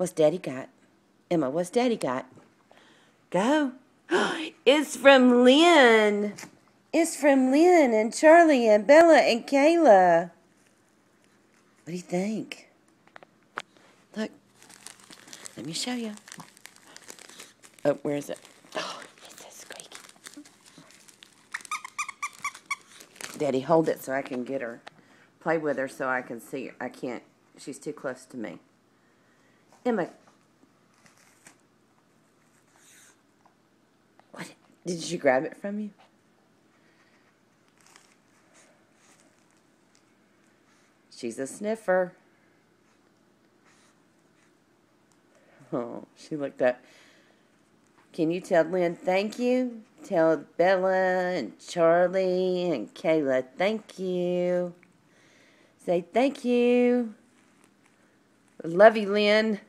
What's Daddy got? Emma, what's Daddy got? Go. it's from Lynn. It's from Lynn and Charlie and Bella and Kayla. What do you think? Look. Let me show you. Oh, where is it? Oh, it's so squeaky. Daddy, hold it so I can get her. Play with her so I can see her. I can't. She's too close to me. Emma. What? Did she grab it from you? She's a sniffer. Oh, she looked up. Can you tell Lynn thank you? Tell Bella and Charlie and Kayla thank you. Say thank you. Love you, Lynn.